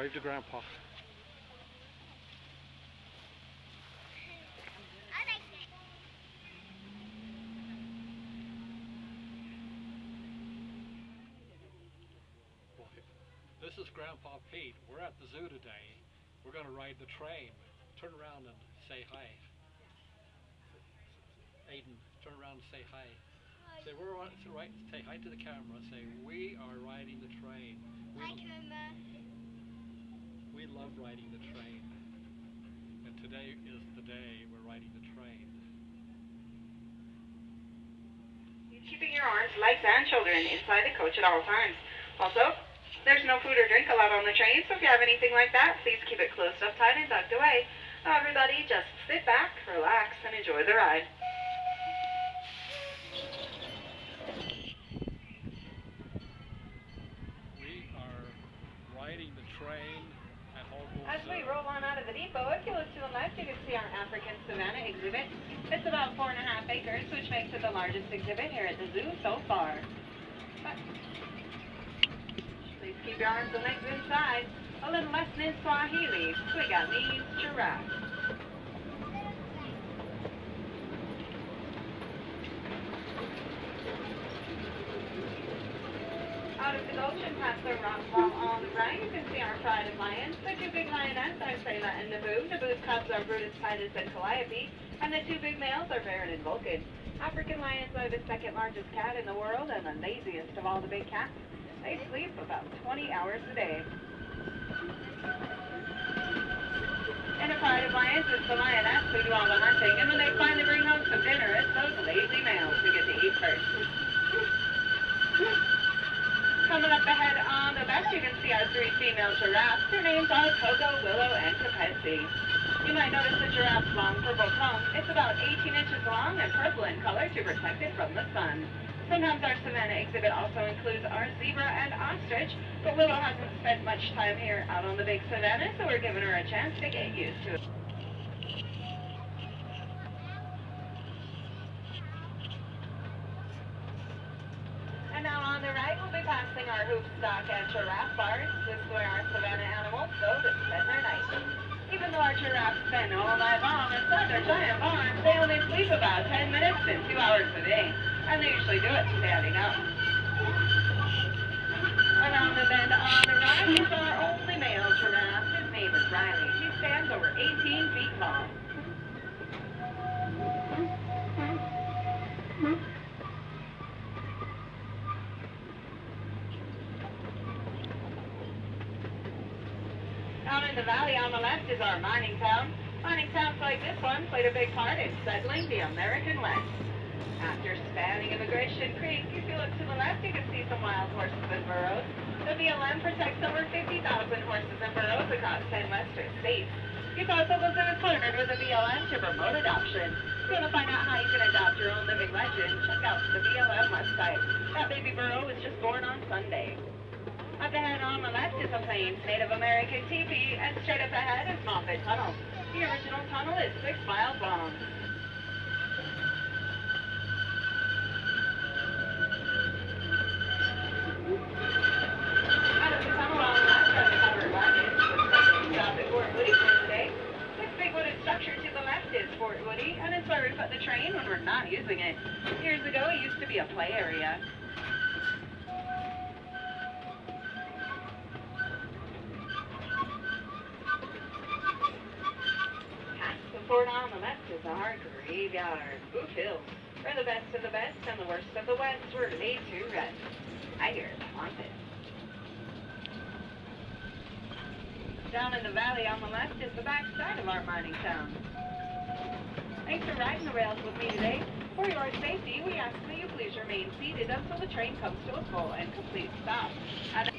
Wave to Grandpa. This is Grandpa Pete. We're at the zoo today. We're going to ride the train. Turn around and say hi. Aiden, turn around and say hi. Say we're on, say, right, say hi to the camera. Say we are riding the train. We, Hi, Grandma. We love riding the train. And today is the day we're riding the train. You're Keeping your arms, legs, and children inside the coach at all times. Also, there's no food or drink allowed on the train, so if you have anything like that, please keep it closed up tight and tucked away. Everybody just sit back, relax, and enjoy the ride. Acres, which makes it the largest exhibit here at the zoo so far. Please keep your arms and legs inside. A little lesson in Swahili. Twiga means giraffe. Out of the and past the rock wall on the right, you can see our pride of lions. The two big lionettes are Sayla and Naboo. Naboo's cubs are Brutus, Titus, and Calliope. And the two big males are Baron and Vulcan. African lions are the second largest cat in the world and the laziest of all the big cats. They sleep about 20 hours a day. And a pride of lions is the lioness who do all the hunting. And when they finally bring home some dinner, it's those lazy males who get to eat first. Coming up ahead on the left, you can see our three female giraffes. Their names are Coco, Willow, and Capesi. You might notice the giraffe's long purple comb. It's about 18 inches long and purple in color to protect it from the sun. Sometimes our savannah exhibit also includes our zebra and ostrich, but Willow hasn't spent much time here out on the big savannah, so we're giving her a chance to get used to it. And now on the right, we'll be passing our hoop stock and giraffe bars. This is where our savannah animals go to spend their night. Our giraffes spend all night long inside their giant barns, they only sleep about 10 minutes and 2 hours a day. And they usually do it standing up. Around the bend on the right is our Down in the valley on the left is our mining town. Mining towns like this one played a big part in settling the American West. After spanning Emigration Creek, if you look to the left, you can see some wild horses and burros. The BLM protects over 50,000 horses and burros across 10 western states. You can also and partnered with the BLM to promote adoption. If you want to find out how you can adopt your own living legend, check out the BLM website. That baby burro was just born on Sunday. A Plains Native American teepee, and straight up ahead is Moffat Tunnel. The original tunnel is six miles long. Our graveyard. Hills. We're the best of the best and the worst of the west. We're laid to rest. I hear it's haunted. Down in the valley on the left is the back side of our mining town. Thanks for riding the rails with me today. For your safety, we ask that you please remain seated until the train comes to a full and complete stop. And